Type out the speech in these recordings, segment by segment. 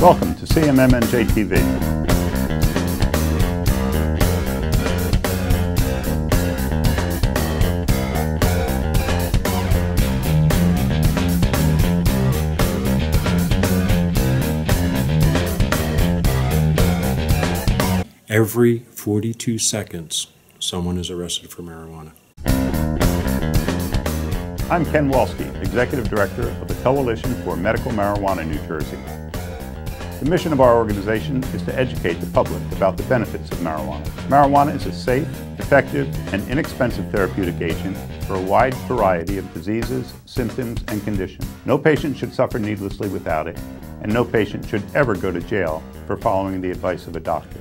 Welcome to CMMNJ TV. Every 42 seconds, someone is arrested for marijuana. I'm Ken Wolski, Executive Director of the Coalition for Medical Marijuana New Jersey. The mission of our organization is to educate the public about the benefits of marijuana. Marijuana is a safe, effective, and inexpensive therapeutic agent for a wide variety of diseases, symptoms, and conditions. No patient should suffer needlessly without it, and no patient should ever go to jail for following the advice of a doctor.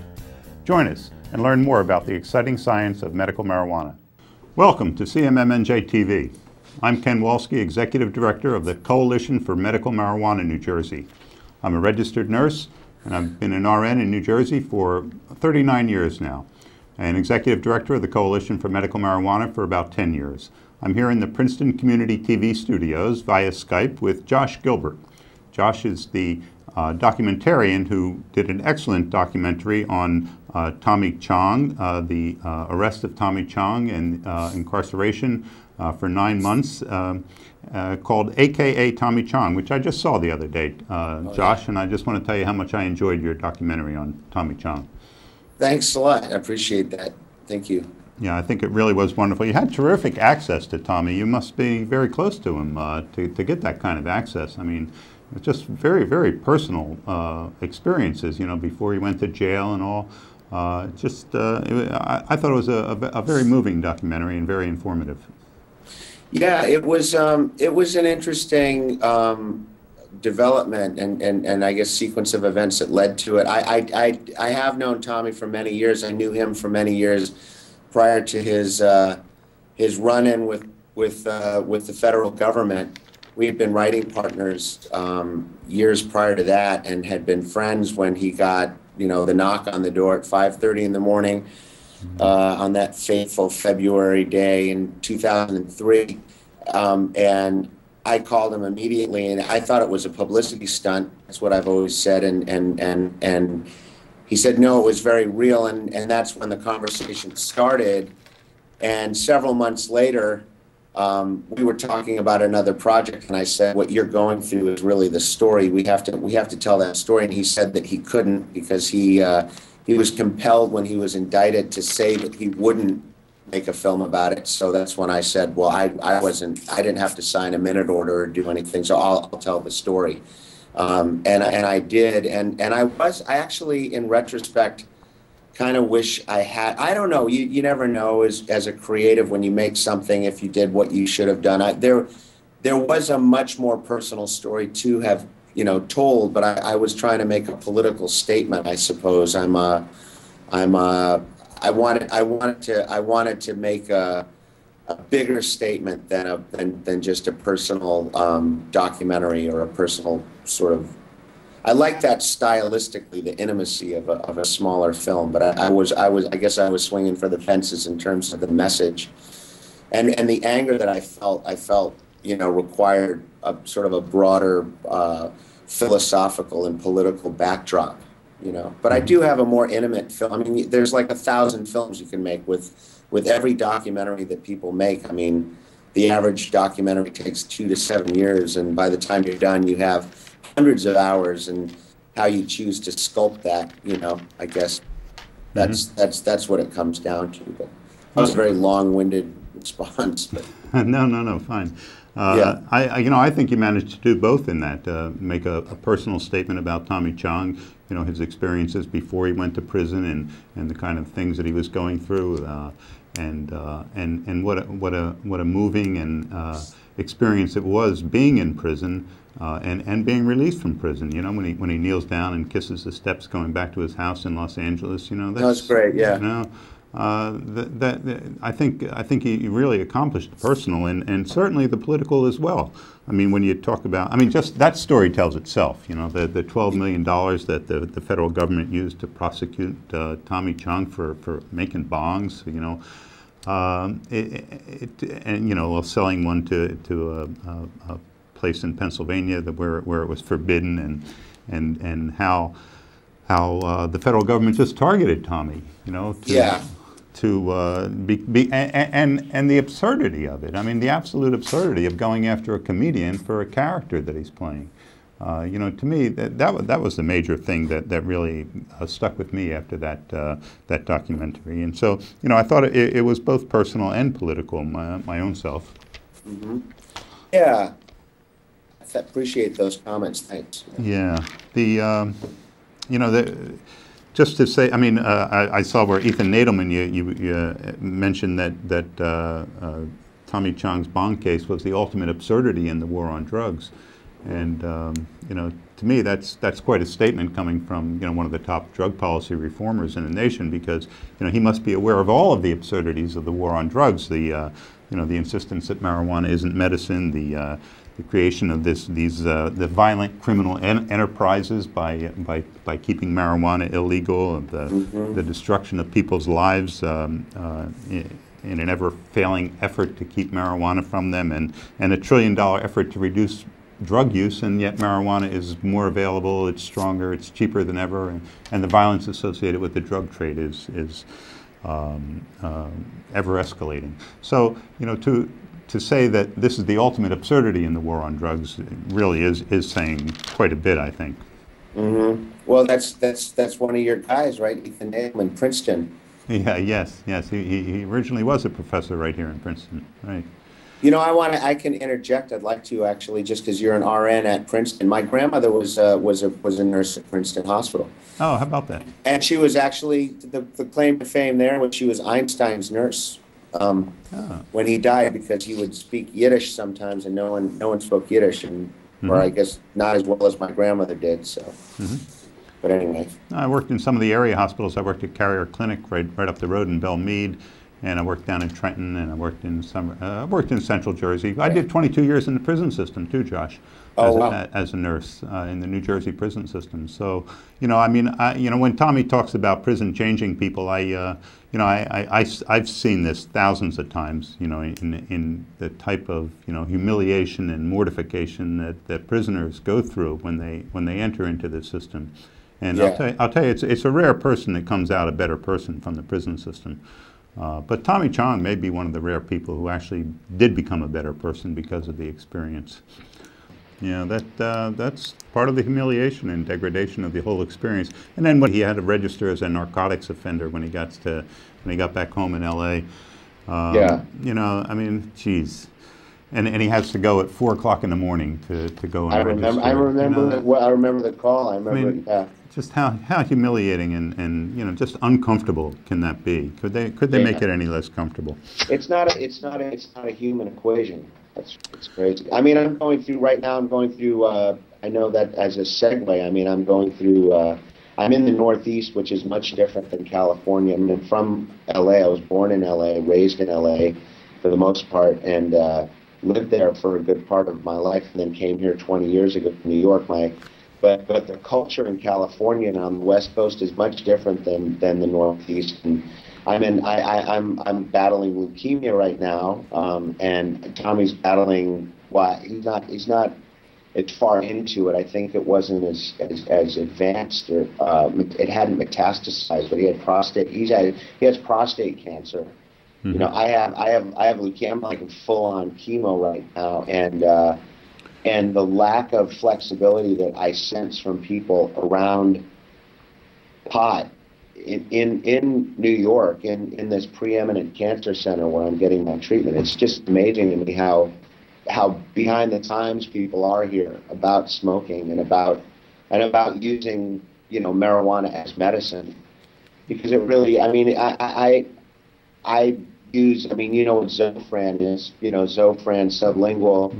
Join us and learn more about the exciting science of medical marijuana. Welcome to CMMNJ TV. I'm Ken Wolski, Executive Director of the Coalition for Medical Marijuana New Jersey. I'm a registered nurse and I've been an RN in New Jersey for 39 years now and Executive Director of the Coalition for Medical Marijuana for about 10 years. I'm here in the Princeton Community TV studios via Skype with Josh Gilbert. Josh is the uh, documentarian who did an excellent documentary on uh, Tommy Chong, uh, the uh, arrest of Tommy Chong and uh, incarceration uh, for nine months, um, called AKA Tommy Chong, which I just saw the other day, oh, Josh, yeah. and I just want to tell you how much I enjoyed your documentary on Tommy Chong. Thanks a lot. I appreciate that. Thank you. Yeah, I think it really was wonderful. You had terrific access to Tommy. You must be very close to him to, to get that kind of access. I mean, it's just very, very personal uh, experiences, you know, before he went to jail and all. Uh, just, uh, it, I, I, thought it was a, a, a, very moving documentary and very informative. Yeah, it was. Um, it was an interesting um, development and, and, and I guess sequence of events that led to it. I, I, I, I, have known Tommy for many years. I knew him for many years prior to his uh, his run-in with with uh, with the federal government we had been writing partners um, years prior to that and had been friends when he got you know the knock on the door at 5.30 in the morning uh, on that fateful february day in 2003 um, and i called him immediately and i thought it was a publicity stunt that's what i've always said and and and and he said no it was very real and and that's when the conversation started and several months later um, we were talking about another project, and I said, "What you're going through is really the story. We have to we have to tell that story." And he said that he couldn't because he uh, he was compelled when he was indicted to say that he wouldn't make a film about it. So that's when I said, "Well, I I wasn't I didn't have to sign a minute order or do anything, so I'll, I'll tell the story." Um, and and I did, and and I was I actually in retrospect kind of wish I had. I don't know. You you never know as as a creative when you make something if you did what you should have done. I, there there was a much more personal story to have you know told, but I, I was trying to make a political statement. I suppose I'm a I'm a I wanted I wanted to I wanted to make a a bigger statement than a than, than just a personal um, documentary or a personal sort of I like that stylistically, the intimacy of a, of a smaller film. But I, I, was, I was, I guess I was swinging for the fences in terms of the message, and and the anger that I felt, I felt, you know, required a sort of a broader uh, philosophical and political backdrop. You know, but I do have a more intimate film. I mean, there's like a thousand films you can make with with every documentary that people make. I mean, the average documentary takes two to seven years, and by the time you're done, you have hundreds of hours and how you choose to sculpt that, you know, I guess that's mm-hmm. that's that's what it comes down to. But that was a very long-winded response. But. no, no, no, fine. Uh, yeah. I, I, you know, I think you managed to do both in that. Uh, make a, a, personal statement about Tommy Chong, you know, his experiences before he went to prison and, and the kind of things that he was going through, uh, and uh, and and what a, what a what a moving and uh, experience it was being in prison uh, and, and being released from prison. You know, when he, when he kneels down and kisses the steps going back to his house in Los Angeles, you know, that's, that's great, yeah. You know, uh, that, that, that, I think I think he really accomplished the personal and, and certainly the political as well. I mean, when you talk about, I mean, just that story tells itself. You know, the, the $12 million that the, the federal government used to prosecute uh, Tommy Chong for, for making bongs, you know, um, it, it, and, you know, selling one to, to a, a, a place in Pennsylvania that where where it was forbidden, and and and how how uh, the federal government just targeted Tommy, you know, to, Yeah. To uh, be, be and, and and the absurdity of it. I mean, the absolute absurdity of going after a comedian for a character that he's playing. Uh, you know, to me, that that was, that was the major thing that that really uh, stuck with me after that uh, that documentary. And so, you know, I thought it, it was both personal and political, my my own self. Yeah. I appreciate those comments. Thanks. Yeah, the um, you know the just to say, I mean, uh, I, I saw where Ethan Nadelmann you, you, you uh, mentioned that that uh, uh, Tommy Chong's bong case was the ultimate absurdity in the war on drugs, and um, you know, to me, that's that's quite a statement coming from you know one of the top drug policy reformers in the nation because you know he must be aware of all of the absurdities of the war on drugs. The uh, you know the insistence that marijuana isn't medicine. The uh, the creation of this, these, uh, the violent criminal en- enterprises by, by, by keeping marijuana illegal, and the, the destruction of people's lives um, uh, in, in an ever-failing effort to keep marijuana from them, and, and a trillion-dollar effort to reduce drug use, and yet marijuana is more available, it's stronger, it's cheaper than ever, and, and the violence associated with the drug trade is, is um, um, ever escalating. So, you know, to, to say that this is the ultimate absurdity in the war on drugs really is, is saying quite a bit, I think. Mm-hmm. Well, that's that's that's one of your guys, right? Ethan Nadelmann, Princeton. Yeah, yes, yes. He, he, he originally was a professor right here in Princeton, right? You know, I want to. I can interject. I'd like to actually, just because you're an RN at Princeton. My grandmother was uh, was a was a nurse at Princeton Hospital, Oh, how about that? and she was actually the, the claim to fame there was she was Einstein's nurse um, Ah. when he died because he would speak Yiddish sometimes, and no one no one spoke Yiddish, and Mm-hmm. or I guess not as well as my grandmother did. So, but anyway, I worked in some of the area hospitals. I worked at Carrier Clinic right, right up the road in Belle Mead, and I worked down in Trenton, and I worked in some, uh, I worked in Central Jersey. I did 22 years in the prison system too, Josh, Oh, as, wow. a, as a nurse uh, in the New Jersey prison system. So, you know, I mean, I, you know, when Tommy talks about prison changing people, I, uh, you know, I, I, have seen this thousands of times, you know, in, in the type of, you know, humiliation and mortification that, that prisoners go through when they, when they enter into the system. And Yeah. I'll, tell you, I'll tell you, it's, it's a rare person that comes out a better person from the prison system. Uh, but Tommy Chong may be one of the rare people who actually did become a better person because of the experience. Yeah, that, uh, that's part of the humiliation and degradation of the whole experience. And then when he had to register as a narcotics offender when he got to, when he got back home in L.A. Um, Yeah. You know, I mean, geez. And, and he has to go at four o'clock in the morning to, to go and I register. remember. I you remember. know. the, well, I remember the call. I remember. mean, yeah. Just how, how humiliating and, and you know just uncomfortable can that be? Could they could they Yeah. make it any less comfortable? It's not a, it's not a, it's not a human equation. That's it's crazy. I mean, I'm going through right now. I'm going through. Uh, I know that as a segue. I mean, I'm going through. Uh, I'm in the Northeast, which is much different than California. I mean, from LA. I was born in LA, raised in LA, for the most part, and uh, lived there for a good part of my life, and then came here 20 years ago to New York. My but but the culture in California and on the West Coast is much different than than the Northeast. And I'm in I, I I'm I'm battling leukemia right now, um, and Tommy's battling. Why he's not he's not as far into it. I think it wasn't as as, as advanced or uh, it hadn't metastasized, but he had prostate. He's had he has prostate cancer. You know, I have I have I have leukemia. I'm like full on chemo right now, and. uh and the lack of flexibility that I sense from people around pot in, in, in New York, in, in this preeminent cancer center where I'm getting my treatment. It's just amazing to me how how behind the times people are here about smoking and about and about using you know marijuana as medicine because it really I mean I I, I use I mean you know what Zofran is you know Zofran sublingual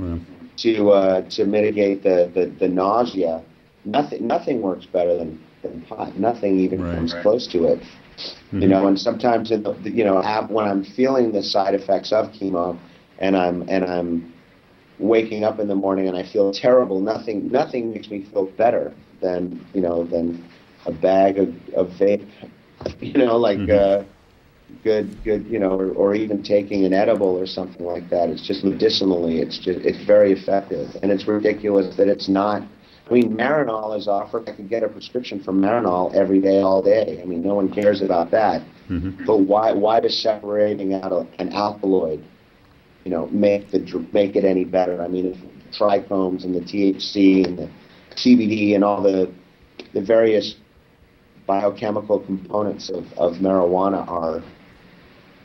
to uh, to mitigate the, the, the nausea. Nothing nothing works better than, than pot. Nothing even Right. comes close to it. You know, and sometimes in the, you know have, when I'm feeling the side effects of chemo, and I'm and I'm waking up in the morning and I feel terrible. Nothing nothing makes me feel better than you know than a bag of, of vape. You know, like uh, good, good, you know, or, or even taking an edible or something like that. It's just medicinally, it's just, it's very effective. And it's ridiculous that it's not. I mean, Marinol is offered. I could get a prescription for Marinol every day, all day. I mean, no one cares about that. Mm-hmm. But why, why does separating out a, an alkaloid, you know, make the make it any better? I mean, if trichomes and the THC and the CBD and all the the various biochemical components of, of marijuana are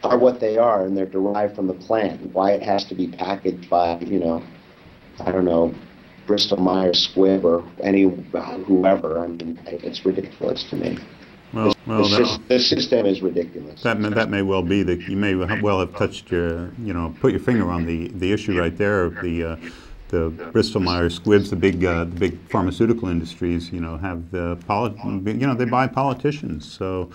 are what they are, and they're derived from the plant. Why it has to be packaged by, you know, I don't know, Bristol Myers Squibb or any whoever. I mean, it's ridiculous to me. Well, the, well, that, the, system is ridiculous. That may, that may well be that you may well have touched your, you know, put your finger on the, the issue right there of the uh, the Bristol Myers Squibbs, the big uh, the big pharmaceutical industries, you know, have the polit- you know they buy politicians. So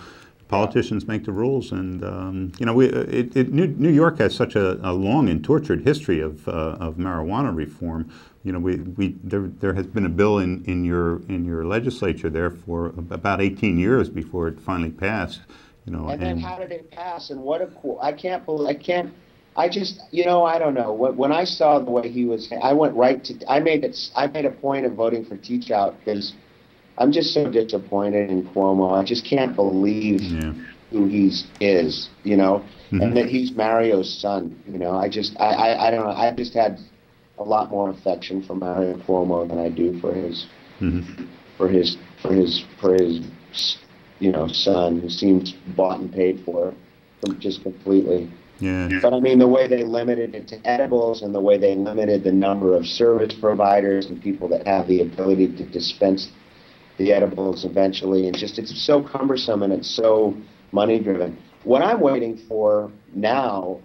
politicians make the rules, and um, you know, we, it, it, New, New, York has such a, a, long and tortured history of, uh, of marijuana reform. You know, we, we there, there has been a bill in, in your in your legislature there for about 18 years before it finally passed. You know, and, and then how did it pass? And what a cool! I can't believe I can't. I just, you know, I don't know. When I saw the way he was, I went right to. I made it. I made a point of voting for Teachout because I'm just so disappointed in Cuomo. I just can't believe yeah. who he is, you know, mm-hmm. and that he's Mario's son. You know, I just, I, I, I don't know. I just had a lot more affection for Mario Cuomo than I do for his, mm-hmm. for his, for his, for his, you know, son who seems bought and paid for, just completely. Yeah. But I mean, the way they limited it to edibles and the way they limited the number of service providers and people that have the ability to dispense the edibles eventually, and just it's so cumbersome and it's so money driven. What I'm waiting for now,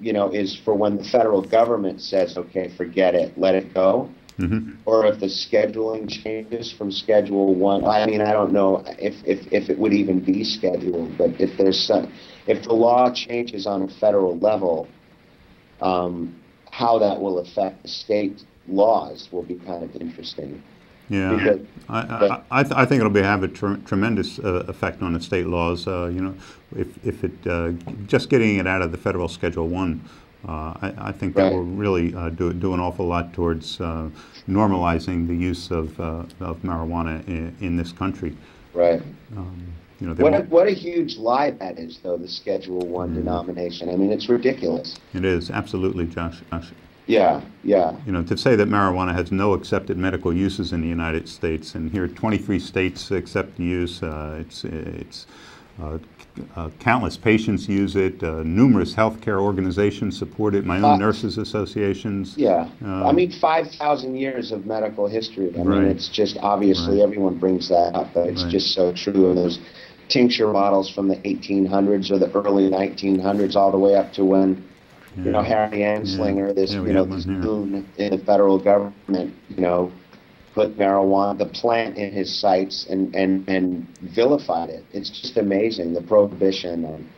you know, is for when the federal government says, okay, forget it, let it go. Mm-hmm. Or if the scheduling changes from Schedule One, I mean, I don't know if, if, if it would even be scheduled, but if there's some, if the law changes on a federal level, um, how that will affect the state laws will be kind of interesting. Yeah, I, I, I, th- I, think it'll be have a tr- tremendous uh, effect on the state laws. Uh, you know, if if it uh, just getting it out of the federal Schedule One, uh, I, I, think that right. will really uh, do do an awful lot towards uh, normalizing the use of of marijuana in, in, this country. Right. Um, you know, what a, what a huge lie that is, though the Schedule One mm. denomination. I mean, it's ridiculous. It is absolutely, Josh. Josh. Yeah, yeah. You know, to say that marijuana has no accepted medical uses in the United States, and here 23 states accept use, uh, it's, it's uh, uh, countless patients use it. Uh, numerous healthcare organizations support it. My own nurses associations. Yeah, um, I mean, five thousand years of medical history. I right. mean, it's just obviously right. everyone brings that up, but it's right. just so true. And those tincture bottles from the 1800s or the early 1900s, all the way up to when yeah. You know, Harry Anslinger, yeah. this yeah, you know this goon in the federal government, you know, put marijuana, the plant, in his sights and and and vilified it. It's just amazing the prohibition on.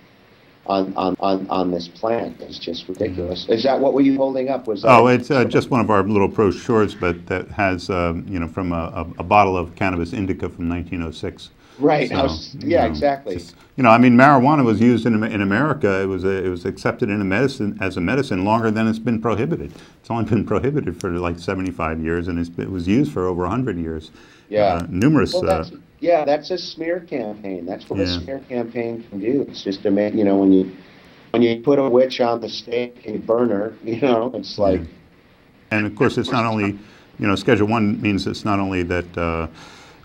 On, on, on, on this plant is just ridiculous. Is that what were you holding up? Was oh, it's uh, just one of our little brochures, but that has um, you know from a, a, a bottle of cannabis indica from 1906. Right. So, was, yeah, know, exactly. Just, you know, I mean, marijuana was used in, in America. It was a, it was accepted in a medicine as a medicine longer than it's been prohibited. It's only been prohibited for like 75 years, and it was used for over 100 years. Yeah. Uh, numerous. Well, that's, uh, yeah, that's a smear campaign. That's what yeah. a smear campaign can do. It's just a you know, when you when you put a witch on the stake and burn her, you know, it's like. Yeah. And of course, it's not only, you know, Schedule One means it's not only that. Uh,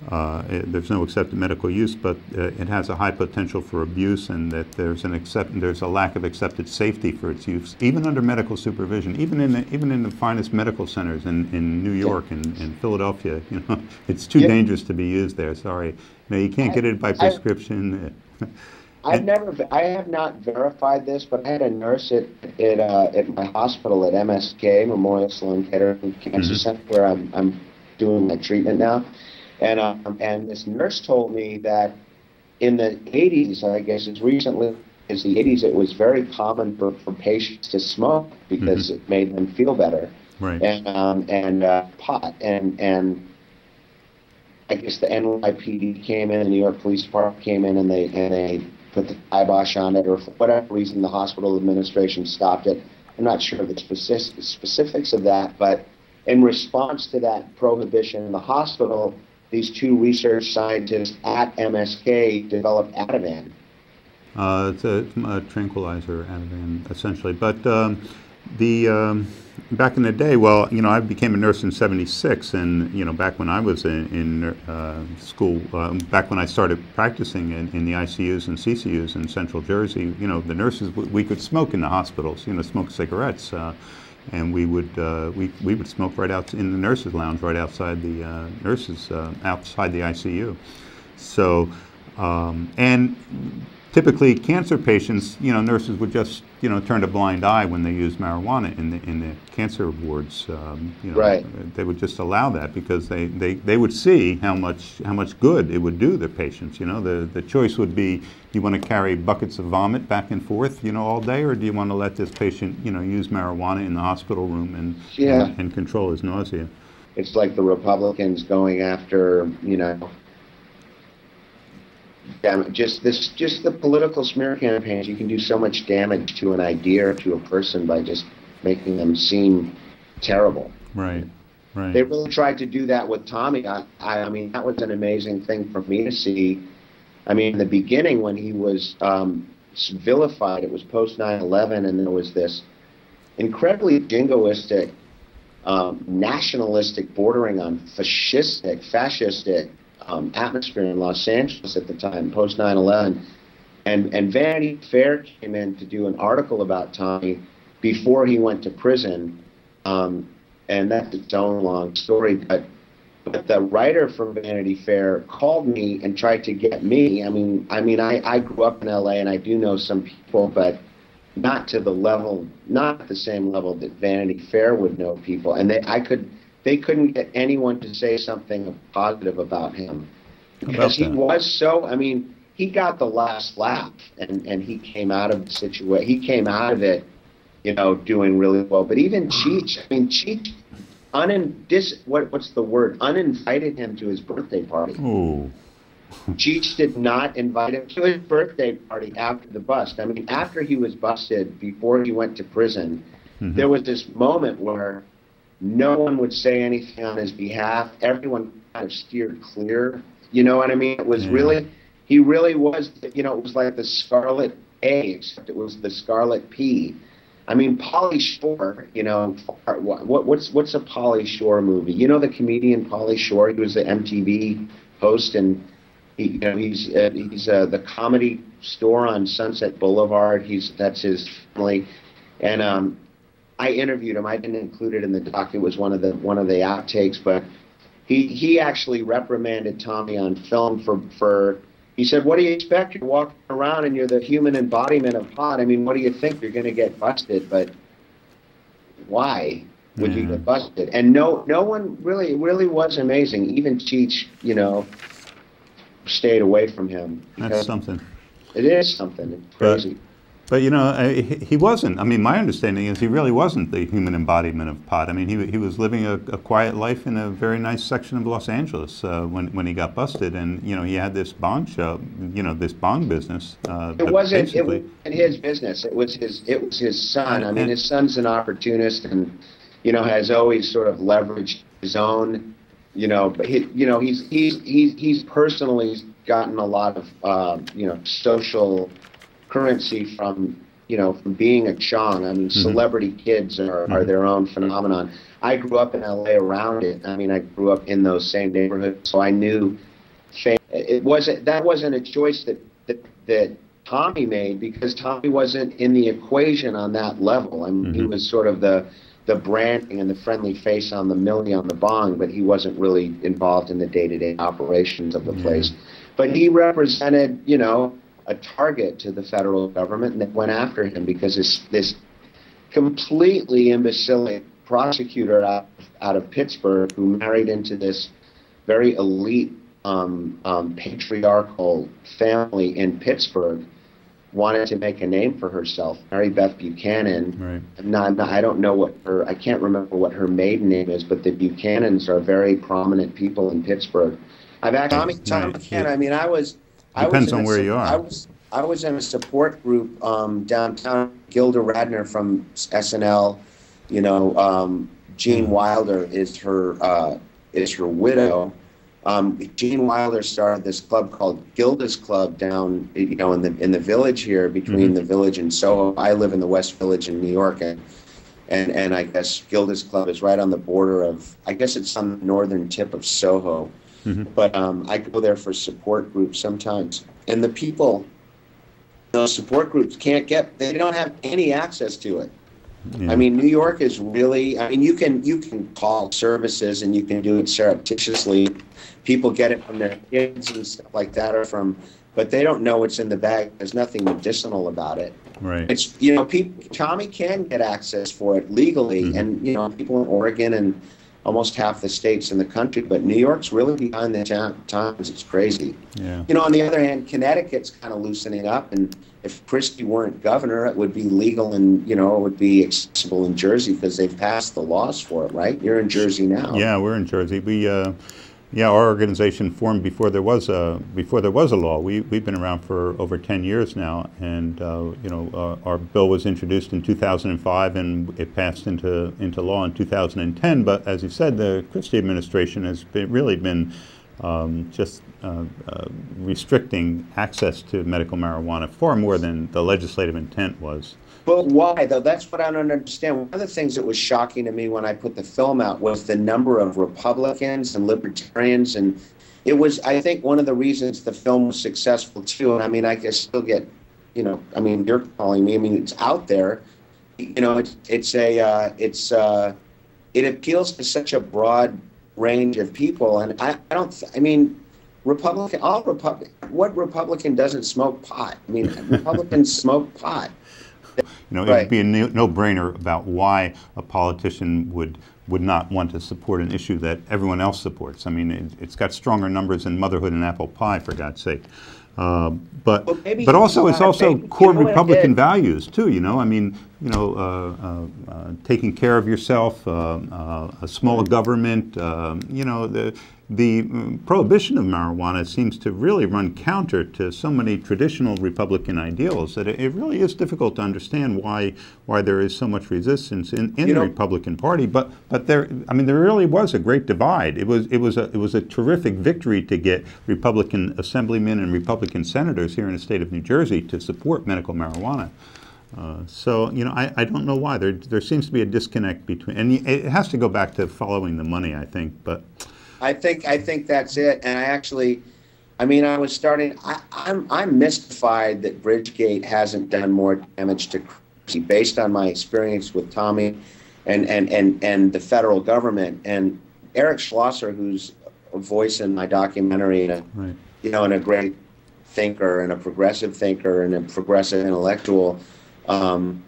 uh, it, there's no accepted medical use, but uh, it has a high potential for abuse, and that there's an accept there's a lack of accepted safety for its use, even under medical supervision, even in the, even in the finest medical centers in, in New York and, and Philadelphia. You know, it's too yeah. dangerous to be used there. Sorry, you, you can't I, get it by prescription. I, I've never, I have not verified this, but I had a nurse at at, uh, at my hospital at MSK Memorial Sloan Kettering Cancer mm-hmm. Center, where I'm I'm doing my treatment now and, um, and this nurse told me that in the 80s, I guess as recently as the 80s, it was very common for, for patients to smoke because mm-hmm. it made them feel better. Right. And, um, and uh, pot. And, and I guess the NYPD came in, the New York Police Department came in, and they, and they put the kibosh on it, or for whatever reason the hospital administration stopped it. I'm not sure of the specific, specifics of that, but in response to that prohibition in the hospital, these two research scientists at MSK developed Ativan. Uh, it's a, a tranquilizer, Ativan, essentially. But um, the um, back in the day, well, you know, I became a nurse in '76, and you know, back when I was in, in uh, school, uh, back when I started practicing in, in, the ICUs and CCUs in Central Jersey, you know, the nurses we could smoke in the hospitals, you know, smoke cigarettes. And we would uh, we, we would smoke right out in the nurses' lounge, right outside the uh, nurses uh, outside the ICU. So, um, and typically cancer patients, you know, nurses would just, you know, turn a blind eye when they use marijuana in the in the cancer wards. Um, you know, right. They would just allow that because they, they, they would see how much how much good it would do the patients. You know, the the choice would be: do you want to carry buckets of vomit back and forth, you know, all day, or do you want to let this patient, you know, use marijuana in the hospital room and yeah. and, and control his nausea? It's like the Republicans going after, you know, just this just the political smear campaigns you can do so much damage to an idea or to a person by just making them seem terrible. Right right. They really tried to do that with tommy. I i, mean that was an amazing thing for me to see. I mean in the beginning when he was um, vilified it was post 9-11 and there was this incredibly jingoistic um, nationalistic bordering on fascistic fascistic um, atmosphere in Los Angeles at the time, post 9 11. And, and Vanity Fair came in to do an article about Tommy before he went to prison. Um, and that's its own long story. But, but the writer from Vanity Fair called me and tried to get me. I mean, I mean, I, I grew up in LA and I do know some people, but not to the level, not the same level that Vanity Fair would know people. And they, I could, they couldn't get anyone to say something positive about him because he was so. I mean, he got the last laugh, and and he came out of the situation. He came out of it, you know, doing really well. But even Cheech, I mean, Cheech, unin dis what what's the word? Uninvited him to his birthday party. Oh. Cheech did not invite him to his birthday party after the bust. I mean, after he was busted, before he went to prison, mm-hmm. there was this moment where no one would say anything on his behalf. Everyone kind of steered clear. You know what I mean? It was really, he really was, you know, it was like the Scarlet A, except it was the Scarlet P. I mean, Pauly Shore, you know, what, what's what's a Pauly Shore movie? You know the comedian Pauly Shore? He was the MTV host, and he, you know, he's uh, he's uh, the comedy store on Sunset Boulevard. He's that's his family, and um, I interviewed him. I didn't include it in the doc. It was one of the one of the outtakes, but he he actually reprimanded Tommy on film for for. He said, "What do you expect? You're walking around and you're the human embodiment of pot. I mean, what do you think? You're going to get busted, but why would you get mm-hmm. busted?" And no, no one really really was amazing. Even Cheech, you know, stayed away from him. That's something. It is something. It's crazy. But, but you know, he wasn't. I mean, my understanding is he really wasn't the human embodiment of pot. I mean, he, he was living a, a quiet life in a very nice section of Los Angeles uh, when when he got busted, and you know, he had this bond show, you know, this bond business. Uh, it wasn't. It wasn't his business. It was his. It was his son. I mean, his son's an opportunist, and you know, has always sort of leveraged his own. You know, but he, you know, he's he's he's he's personally gotten a lot of uh, you know social currency from you know from being a Chong. I mean, mm-hmm. celebrity kids are, mm-hmm. are their own phenomenon. I grew up in LA around it. I mean, I grew up in those same neighborhoods, so I knew fame. It wasn't that wasn't a choice that that, that Tommy made because Tommy wasn't in the equation on that level. I mean, mm-hmm. he was sort of the the branding and the friendly face on the millie on the bong, but he wasn't really involved in the day-to-day operations of the place. But he represented, you know, a target to the federal government and that went after him because this this completely imbecilic prosecutor out, out of Pittsburgh who married into this very elite um, um, patriarchal family in Pittsburgh wanted to make a name for herself. Mary Beth Buchanan. Right. I'm not, I'm not, I don't know what her. I can't remember what her maiden name is, but the Buchanans are very prominent people in Pittsburgh. I've actually Tommy Tom I mean, I was Depends on where you are. I was I was in a support group um, downtown. Gilda Radner from SNL, you know, um, Gene Wilder is her uh, is her widow. Um, Gene Wilder started this club called Gilda's Club down, you know, in the in the village here between the village and Soho. I live in the West Village in New York, and and and I guess Gilda's Club is right on the border of. I guess it's on the northern tip of Soho, but um, I go there for support groups sometimes, and the people, those support groups can't get. They don't have any access to it. Yeah. I mean, New York is really. I mean, you can you can call services and you can do it surreptitiously. People get it from their kids and stuff like that, or from, but they don't know what's in the bag. There's nothing medicinal about it. Right. It's you know, people, Tommy can get access for it legally, Mm-hmm. and you know, people in Oregon and almost half the states in the country, but New York's really behind the times. It's crazy. Yeah. You know, on the other hand, Connecticut's kind of loosening up, and if Christie weren't governor, it would be legal and you know it would be accessible in Jersey because they've passed the laws for it, right? You're in Jersey now. Yeah, we're in Jersey. We, uh, yeah, our organization formed before there was a before there was a law. We we've been around for over ten years now, and uh, you know uh, our bill was introduced in 2005, and it passed into into law in 2010. But as you said, the Christie administration has been, really been um, just uh, uh, restricting access to medical marijuana far more than the legislative intent was. But why though? That's what I don't understand. One of the things that was shocking to me when I put the film out was the number of Republicans and libertarians, and it was. I think one of the reasons the film was successful too. And I mean, I can still get, you know, I mean, you're calling me. I mean, it's out there. You know, it's it's a uh, it's uh, it appeals to such a broad range of people, and I, I don't. I mean. Republican, all Republican. What Republican doesn't smoke pot? I mean, Republicans smoke pot. You know, it would be a no- no-brainer about why a politician would would not want to support an issue that everyone else supports. I mean, it, it's got stronger numbers than motherhood and apple pie, for God's sake. Um, but Well, but also it's also maybe- core you know Republican values too. You know, I mean, you know, uh, uh, uh, taking care of yourself, uh, uh, a small government. You know, the the prohibition of marijuana seems to really run counter to so many traditional Republican ideals that it, it really is difficult to understand why why there is so much resistance in, in You the know- Republican Party. But but there, I mean, there really was a great divide. It was it was a it was a terrific victory to get Republican assemblymen and Republican senators here in the state of New Jersey to support medical marijuana. Uh, so you know, I, I don't know why there there seems to be a disconnect between, and it has to go back to following the money, I think. But I think I think that's it. And I actually, I mean, I was starting. I, I'm I'm mystified that Bridgegate hasn't done more damage to Christie based on my experience with Tommy, and and and and the federal government and Eric Schlosser, who's a voice in my documentary and a right, you know and a great thinker and a progressive thinker and a progressive intellectual. Um,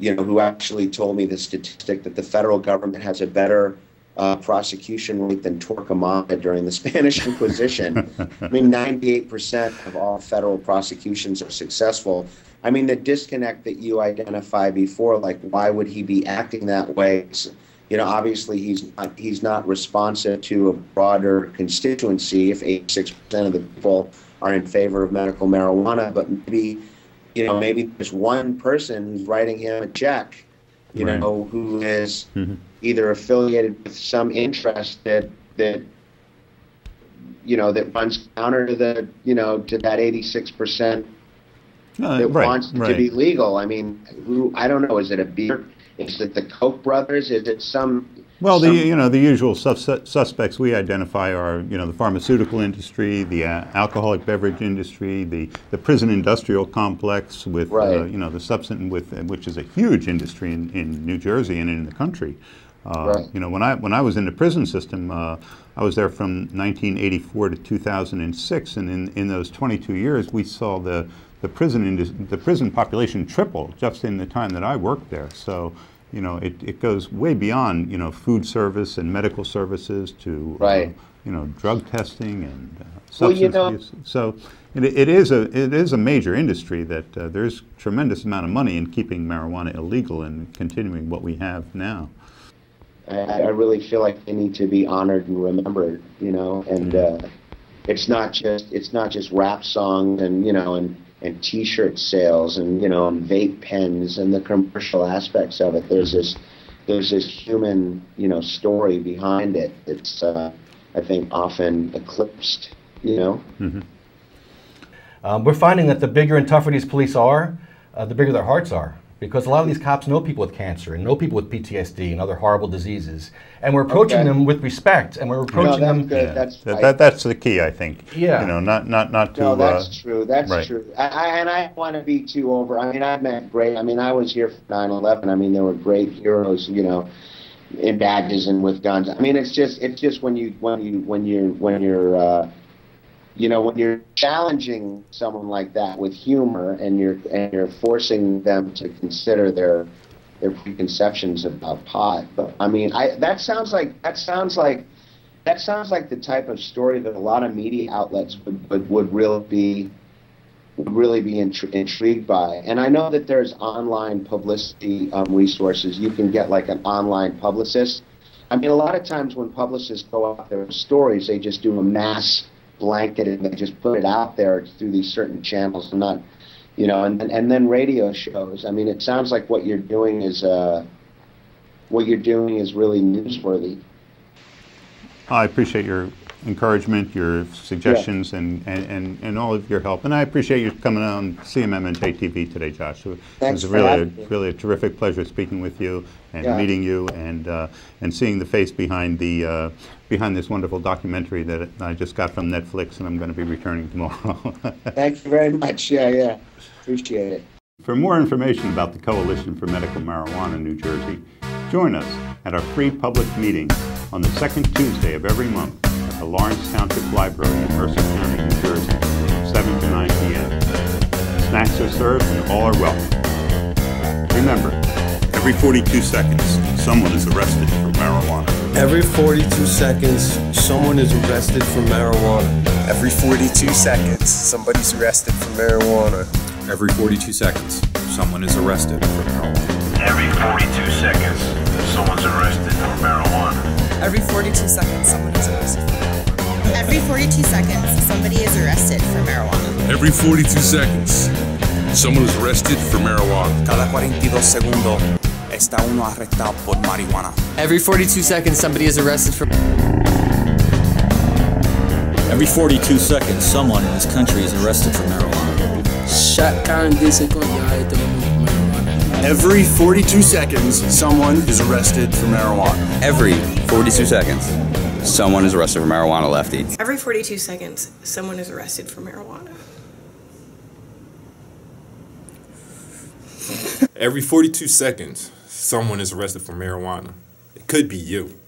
you know, who actually told me the statistic that the federal government has a better uh, prosecution rate than Torquemada during the Spanish Inquisition. I mean, 98% of all federal prosecutions are successful. I mean, the disconnect that you identify before, like why would he be acting that way? You know, obviously he's not, he's not responsive to a broader constituency. If 86% of the people are in favor of medical marijuana, but maybe, you know, maybe there's one person who's writing him a check, you Right. know, who is Mhm. either affiliated with some interest that that you know that runs counter to the you know to that 86 percent Uh, that right, wants right. to be legal. I mean, who I don't know. Is it a beer? Is it the Koch brothers? Is it some? Well, the you know the usual sus- suspects we identify are you know the pharmaceutical industry, the uh, alcoholic beverage industry, the, the prison industrial complex with uh, you know the substance with which is a huge industry in, in New Jersey and in the country. Uh, Right. You know when I when I was in the prison system, uh, I was there from 1984 to 2006, and in, in those 22 years, we saw the the prison the prison population triple just in the time that I worked there. So you know, it, it goes way beyond, you know, food service and medical services to, uh, Right. you know, drug testing and uh, Well, substance you know- abuse. So it, it is a it is a major industry that uh, there's tremendous amount of money in keeping marijuana illegal and continuing what we have now. I, I really feel like they need to be honored and remembered. You know, and uh, it's not just it's not just rap songs and you know and and T-shirt sales and you know and vape pens and the commercial aspects of it. There's this there's this human you know story behind it. It's uh, I think often eclipsed. You know. Um, we're finding that the bigger and tougher these police are, uh, the bigger their hearts are. Because a lot of these cops know people with cancer and know people with PTSD and other horrible diseases. And we're approaching Okay. them with respect and we're No, approaching that's them. good. That's That, that, that's the key, I think. Yeah. You know, not, not, not to. No, that's uh, true. That's right. true. I, I, and I want to be too over. I mean, I've met great. I mean, I was here for 9/11. I mean, there were great heroes. You know, in badges and with guns. I mean, it's just it's just when you when you when you're when you're uh, you know when you're challenging someone like that with humor and you're and you're forcing them to consider their their preconceptions about pot. But I mean, I that sounds like that sounds like that sounds like the type of story that a lot of media outlets would would, would really be would really be intri- intrigued by. And I know that there's online publicity um, resources. You can get like an online publicist. I mean, a lot of times when publicists go out with stories, they just do a mass blanket and they just put it out there through these certain channels and not, you know, and and then radio shows. I mean, it sounds like what you're doing is uh, what you're doing is really newsworthy. I appreciate your encouragement, your suggestions, and, and, and, and all of your help. And I appreciate you coming on CMMNJ TV today, Josh. It Thanks was really, a, really a terrific pleasure speaking with you and Yeah. meeting you and, uh, and seeing the face behind, the, uh, behind this wonderful documentary that I just got from Netflix and I'm going to be returning tomorrow. Thank you very much. Yeah, yeah, appreciate it. For more information about the Coalition for Medical Marijuana New Jersey, join us at our free public meeting on the second Tuesday of every month at the Lawrence Township Library in Mercer County, New Jersey, from 7 to 9 p.m. Snacks are served and all are welcome. Remember, every 42 seconds, someone is arrested for marijuana. Every 42 seconds, someone is arrested for marijuana. Every 42 seconds, somebody's arrested for marijuana. Every 42 seconds, someone is arrested for marijuana. Every 42 seconds, someone's arrested for marijuana. Every 42 seconds, someone is arrested. Every 42 seconds, somebody is arrested for marijuana. Every 42 seconds, someone is arrested for marijuana. Cada 42 segundos está uno arrestado por marihuana. Every 42 seconds, somebody is arrested for. Every 42 seconds, someone in this country is arrested for marijuana. Shotgun dice con ya y todo el mundo marihuana. Every 42 seconds, someone is arrested for marijuana. Every 42 seconds, someone is arrested for marijuana, lefty. Every 42 seconds, someone is arrested for marijuana. Every 42 seconds, someone is arrested for marijuana. It could be you.